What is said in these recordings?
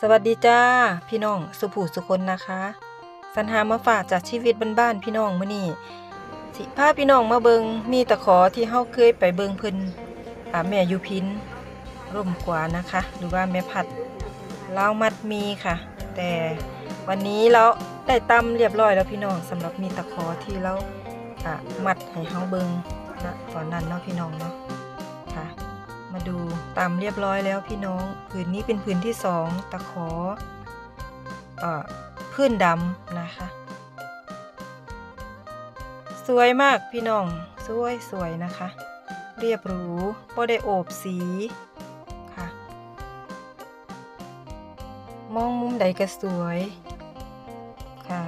สวัสดีจ้า พี่น้องสุภูสุคนนะคะ สัญหามาฝากจากชีวิตบ้านๆพี่น้องมื้อนี้สิพาพี่น้องมาเบิงมีตะขอที่เฮาเคยไปเบิงเพิ่นอ่าแม่ยุพินร่มกว่านะคะ หรือว่าแม่พัดเล้ามัดมีค่ะ แต่วันนี้เราได้ตำเรียบร้อยแล้วพี่น้องสำหรับมีตะขอที่เราอะมัดให้เฮาเบิงนะตอนนั้นเนาะพี่น้องเนาะ ดูตามเรียบร้อยแล้วพี่น้องผืนนี้เป็นผืนที่สองตะขอเอ่อพื้นดำนะคะ สวยมากพี่น้อง สวยสวยนะคะ เรียบหรูบ่ได้โอบสีค่ะ มองมุมใดก็สวยค่ะ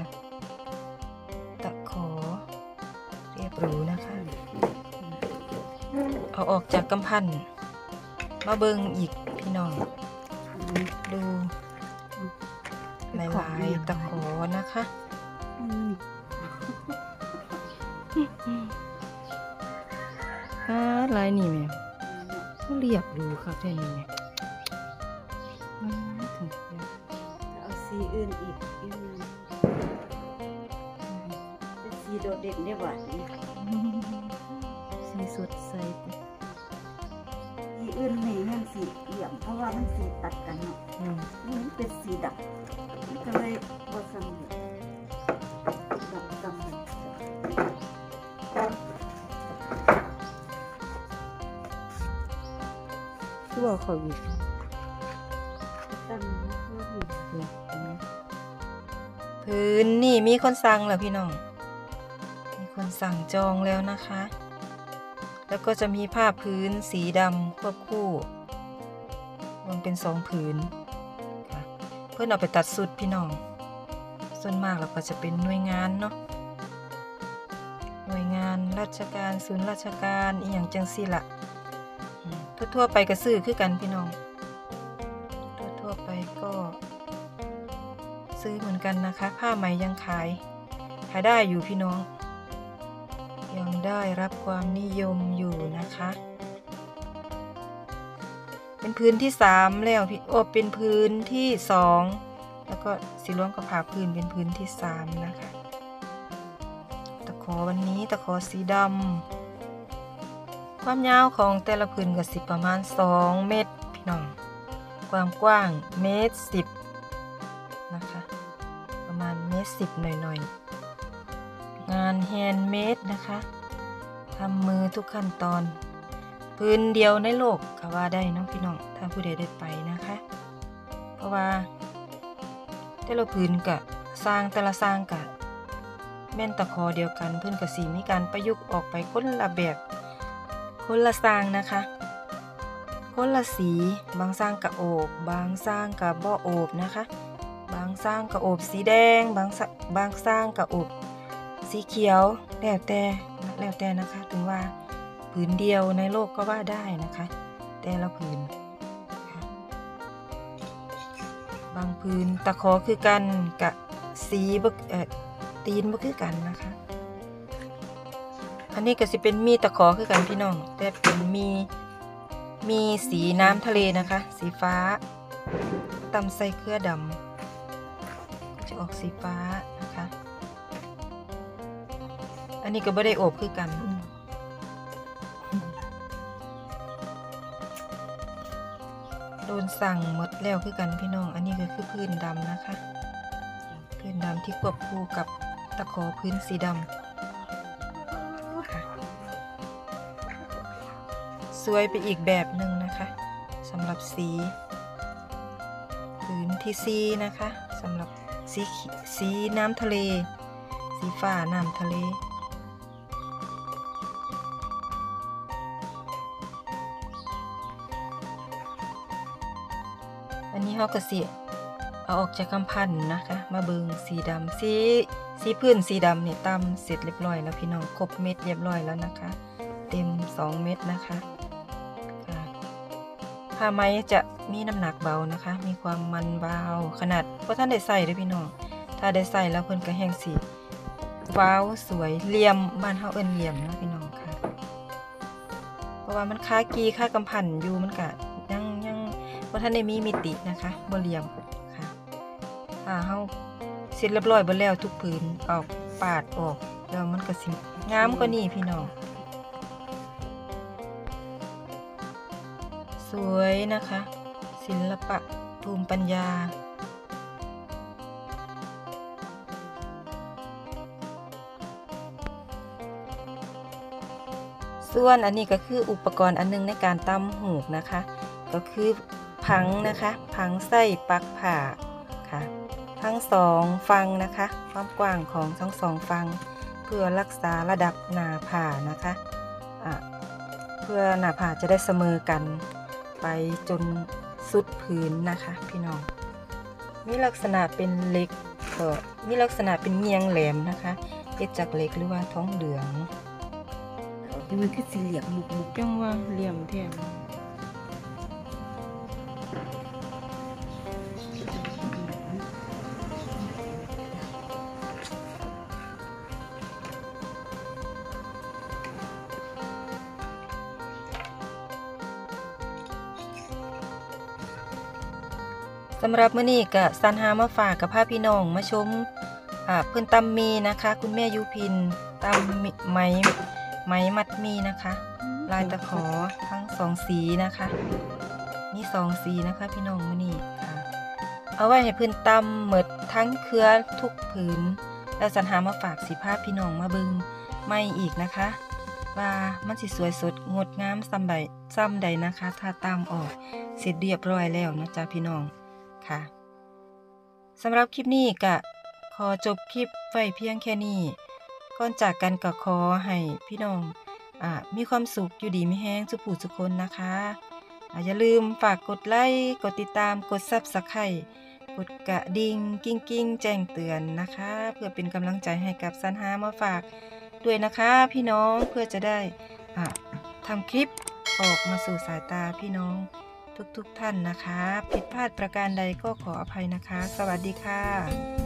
ตะขอ เรียบหรูนะคะ เอาออกจากกำพันธ์ มาเบิงอีกพี่น้อง ดูหลายๆตะขอนะคะอ่าลายนี่แม่มันเรียบดูครับแค่นี้แม่อืมถึงเรียบเอาสีอื่นอีกอีกหนึ่งเป็นสีโดดเด่นได้หวานนี่สีสดใสสีอื่นนี่มั ราะว่ามันสีตัดกันเนาะอืมนี่มันเป็นสีดำมันก็เลยบ่สำเร็จดำสำเร็จคือว่าเขาอีกดำมันก็ดีนะเห็นไหมพื้นนี่มีคนสั่งแล้วพี่น้อง มีคนสั่งจองแล้วนะคะ แล้วก็จะมีผ้าพื้นสีดำควบคู่ รวมเป็นสองผืนค่ะเพื่อนเอาไปตัดสุดพี่น้อง ส่วนมากเราก็จะเป็นหน่วยงานเนาะหน่วยงานราชการศูนย์ราชการอีหยังจังสี่ละทั่วๆไปก็ซื้อคือกันพี่น้อง ทั่วๆไปก็ ซื้อเหมือนกันนะคะ ผ้าไหมยังขายขายได้อยู่พี่น้อง ยังได้รับความนิยมอยู่นะคะ เป็นพื้นที่สามแล้วพี่โอเป็นพื้นที่สองแล้วก็สีร่วงกับผ่าพื้นเป็นพื้นที่สามนะคะ ตะขอวันนี้ตะขอสีดำความยาวของแต่ละผืนก็สิประมาณ 2 เมตรพี่น้อง ความกว้างเมตรสิบนะคะ ประมาณเมตรสิบหน่อยๆ งาน handmade นะคะทำมือทุกขั้นตอน ผืนเดียวในโลกก็ว่าได้น้องพี่น้องถ้าผู้ใดได้ไปนะคะ เพราะว่าแต่ละผืนกับสร้างแต่ละสร้างกับแม่นตะคอเดียวกันเพื่อนกับสีมีการประยุกต์ออกไปคนละแบบคนละสร้างนะคะคนละสีบางสร้างกับโอบ บางสร้างกับบ่อโอบนะคะ บางสร้างกับโอบสีแดง บางบางสร้างกับโอบสีเขียวแล้วแต่แล้วแต่นะคะถึงว่า ผืนเดียวในโลกก็ว่าได้นะคะ แต่ละผืน บางผืนตะขอคือกันกับสีบ่เอ่อตีนบ่คือกันนะคะ อันนี้ก็สิเป็นมีตะขอคือกันพี่น้อง แต่เป็นมีมีสีน้ำทะเลนะคะ สีฟ้าตำใส่เครือดำจะออกสีฟ้านะคะ อันนี้ก็ไม่ได้อบคือกัน โดนสั่งหมดแล้วคือกันพี่น้อง อันนี้ก็คือพื้นดำนะคะ พื้นดำที่ควบคู่กับตะขอพื้นสีดำสวยไปอีกแบบหนึ่งนะคะสำหรับสี พื้นที่สีนะคะสำหรับสีสีน้ำทะเล สีฟ้าน้ำทะเล อันนี้เขาก็สิเอาออกจากกำพันนะคะ มาเบิงสีดำสีสีพื้นสีดำเนี่ยตำเสร็จเรียบร้อยแล้วพี่น้องครบเม็ดเรียบร้อยแล้วนะคะ เต็ม 2 เม็ดนะคะผ้าไหมจะมีน้ำหนักเบานะคะ มีความมันเบาขนาดว่าะท่านได้ใส่ด้อพี่น้องถ้าได้ใส่แล้วเพิ่นก็แห้งสีว้าวสวยเลี่ยมบ้านเฮาเอิ้นเลี่ยมนะพี่น้องค่ะ เพราะว่ามันค่ากีค่ากำพันอยู่มันก็ยั ว่าท่านได้มีมิตินะคะบ่เหลี่ยมค่ะถ้าเฮาเสร็จเรียบร้อยเบ่แล้วทุกผืนออกปาดออกแล้วมันก็สิงามกว่านี้พี่น้องสวยนะคะ ศิลปะภูมิปัญญาส่วนอันนี้ก็คืออุปกรณ์อันหนึงในการตำหูกนะคะ ก็คือ พังนะคะพังไส้ปักผ่าค่ะ ทั้งสองฟังนะคะ ความกว้างของทั้งสองฟัง เพื่อรักษาระดับหนาผ่านะคะะเพื่อหนาผ่าจะได้เสมอกัน ไปจนสุดพื้นนะคะ พี่น้อง มีลักษณะเป็นเหล็กก็มีลักษณะเป็นเงียงแหลมนะคะเกิดจากเหล็กหรือว่าท้องเหลืองนี่มันคือสี่เหลี่ยมมุกมุกจังว่าเหลี่ยมแทน สำหรับมื้อนี้ก็สันหามาฝากกับพาพี่น้องมาชมเพิ่นตำมีนะคะ คุณแม่ยุพินตำมิไหมไหมมัดมีนะคะ ลายตะขอทั้งสองสีนะคะมีสองสีนะคะพี่น้องมื้อนี้ค่ะ เอาไว้ให้เพื้นตำเหมิดทั้งเครือทุกผืน แล้วสันหามาฝากสีภาพพี่น้องมาบิงไม่อีกนะคะ ว่ามันสิสวยสดงดงามซ้ำใดซ้ำใดนะคะ ถ้าตามออกเสร็จเรียบร้อยแล้วนะจ๊ะพี่น้อง ค่ะสำหรับคลิปนี้ก็ขอจบคลิปไว้เพียงแค่นี้ ก่อนจากกันก็ขอให้พี่น้องอมีความสุขอยู่ดีไม่แห้งสุขผู้สุขคนนะคะออย่าลืมฝากกดไลค์กดติดตามกด subscribe กดกระดิ่งกิ้งกิ้งแจ้งเตือนนะคะ เพื่อเป็นกำลังใจให้กับสันหามาฝากด้วยนะคะ พี่น้องเพื่อจะได้ทำคลิปออกมาสู่สายตาพี่น้อง ทุกๆทท่านนะคะ ผิดพลาดประการใดก็ขออภัยนะคะ สวัสดีค่ะ